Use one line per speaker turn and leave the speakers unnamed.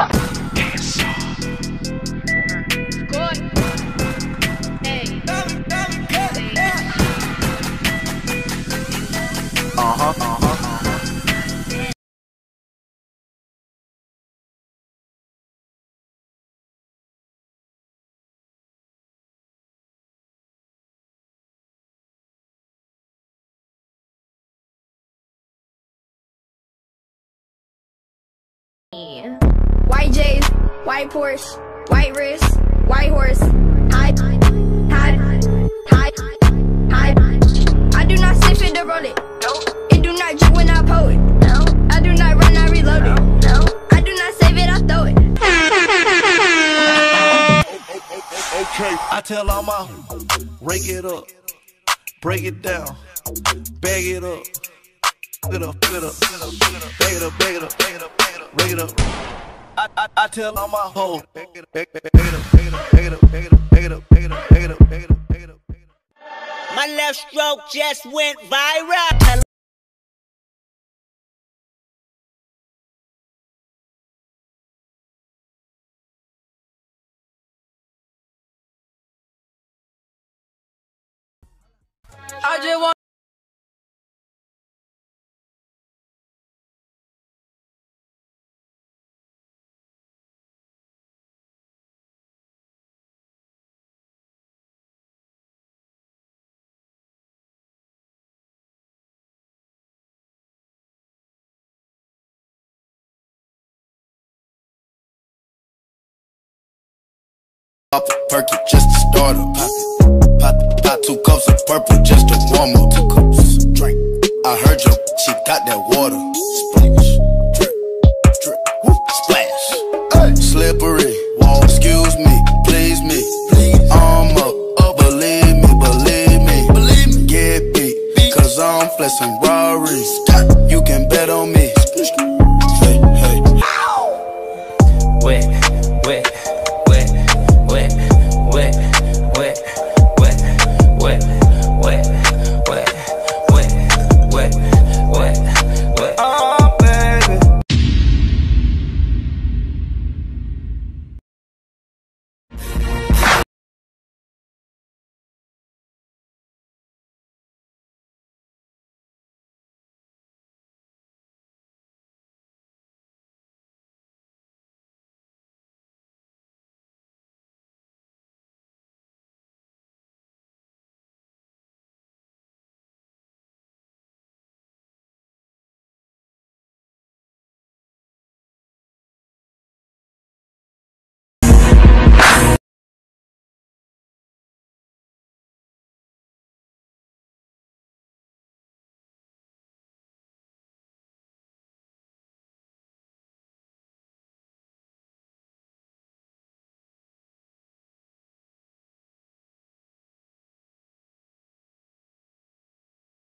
Uh-huh. Uh-huh.
White Porsche, white wrist, white horse. Hide, hide, hide, hide. I do not sniff it to roll it. No. It do not drip when I pull it. No. I do not run, I reload it. No. I do not save it, I throw it.
Okay. I tell all my rake it up, break it down, bag it up, Pick it up, pick it up, bag it up, bag it up, bag it up, bag it up, rake it up. I, I, I tell all my hoes.
My left stroke just went viral.
I just want
Pop a perky just to start up. Pop it, pop two cups of purple just to warm up. Two cups, drink. I heard your she got that water. Splash.